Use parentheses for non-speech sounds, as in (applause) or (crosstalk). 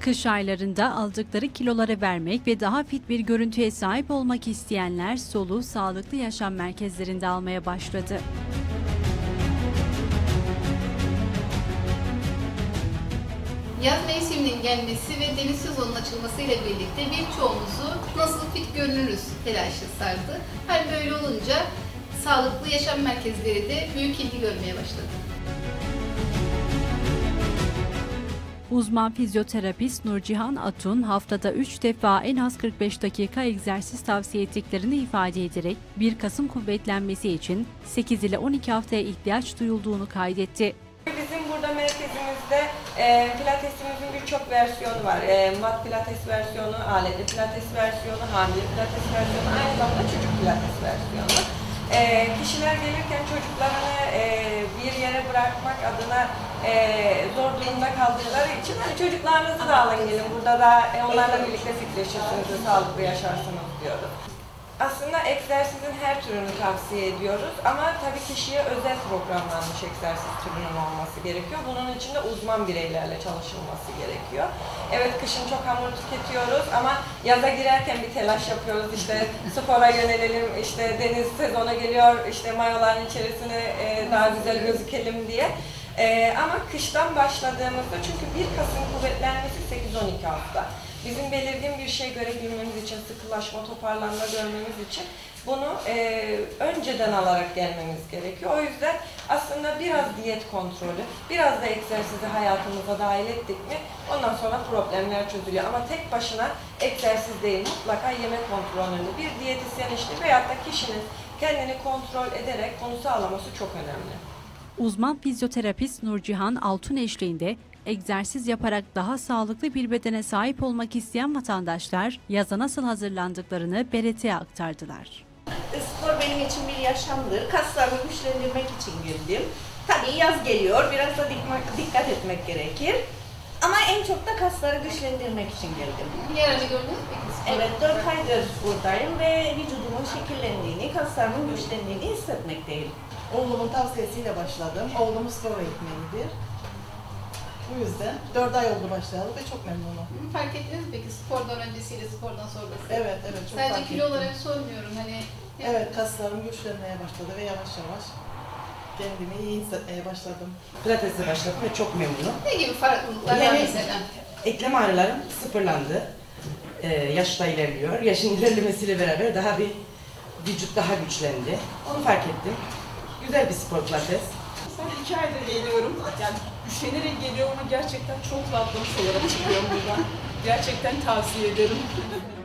Kış aylarında aldıkları kiloları vermek ve daha fit bir görüntüye sahip olmak isteyenler solu sağlıklı yaşam merkezlerinde almaya başladı. Yaz mevsiminin gelmesi ve deniz sezonunun açılmasıyla birlikte birçoğumuzu nasıl fit görünürüz telaşı sardı. Hal böyle olunca sağlıklı yaşam merkezleri de büyük ilgi görmeye başladı. Uzman fizyoterapist Nurcihan Atun haftada 3 defa en az 45 dakika egzersiz tavsiye ettiklerini ifade ederek 1 Kasım kuvvetlenmesi için 8 ile 12 haftaya ihtiyaç duyulduğunu kaydetti. Bizim burada merkezimizde e, pilatesimizin birçok versiyonu var. E, mat pilates versiyonu, aletli pilates versiyonu, hamile pilates versiyonu, aynı zamanda çocuk pilates versiyonu. E, kişiler gelirken çocuklarını e, bir yere bırakmak adına e, zor durumda kaldıkları için hani çocuklarınızı da alın gelin. Burada da e, onlarla birlikte fitleşirsiniz, sağlıklı yaşarsınız diyoruz. Aslında egzersizin her türünü tavsiye ediyoruz ama tabii kişiye özel programlanmış egzersiz türünün olması gerekiyor. Bunun için de uzman bireylerle çalışılması gerekiyor. Evet kışın çok hamur tüketiyoruz ama yaza girerken bir telaş yapıyoruz. İşte (laughs) spora yönelelim, işte deniz sezonu geliyor, işte mayoların içerisine e, daha güzel gözükelim diye. E, ama kıştan başladığımızda çünkü 1 Kasım kuvvetlenmesi 8-12 hafta. Bizim belirgin bir şey görebilmemiz için, sıkılaşma, toparlanma görmemiz için bunu e, önceden alarak gelmemiz gerekiyor. O yüzden aslında biraz diyet kontrolü, biraz da egzersizi hayatımıza dahil ettik mi ondan sonra problemler çözülüyor. Ama tek başına egzersiz değil, mutlaka yemek kontrolünü bir diyetisyen eşliği veyahut da kişinin kendini kontrol ederek bunu sağlaması çok önemli. Uzman fizyoterapist Nurcihan Altun eşliğinde egzersiz yaparak daha sağlıklı bir bedene sahip olmak isteyen vatandaşlar yaza nasıl hazırlandıklarını BRT'ye aktardılar. Spor benim için bir yaşamdır. Kaslarımı güçlendirmek için girdim. Tabii yaz geliyor, biraz da dikkat etmek gerekir. Ama en çok da kasları güçlendirmek için geldim. Yararını gördünüz mü? Evet, 4 aydır buradayım ve vücudumun şekillendiğini, kaslarımın güçlendiğini hissetmekteyim. Oğlumun tavsiyesiyle başladım. Oğlum spor eğitmenidir. Bu yüzden 4 ay oldu başlayalı ve çok memnunum. Fark ettiniz mi peki spordan öncesiyle spordan sonrası? Evet, evet çok Sadece fark kilo ettim. olarak sormuyorum hani. Evet, kaslarım güçlenmeye başladı ve yavaş yavaş kendimi iyi hissetmeye başladım. Pilates'e başladım ve çok memnunum. Ne gibi farklılıklar var Yani- mesela? Eklem ağrılarım sıfırlandı. Ee, yaş da ilerliyor. Yaşın ilerlemesiyle beraber daha bir vücut daha güçlendi. Onu fark ettim. Güzel bir spor pilates. Ben iki aydır geliyorum. Yani üşenerek geliyorum ama gerçekten çok rahatlamış olarak çıkıyorum buradan. Gerçekten tavsiye ederim. (laughs)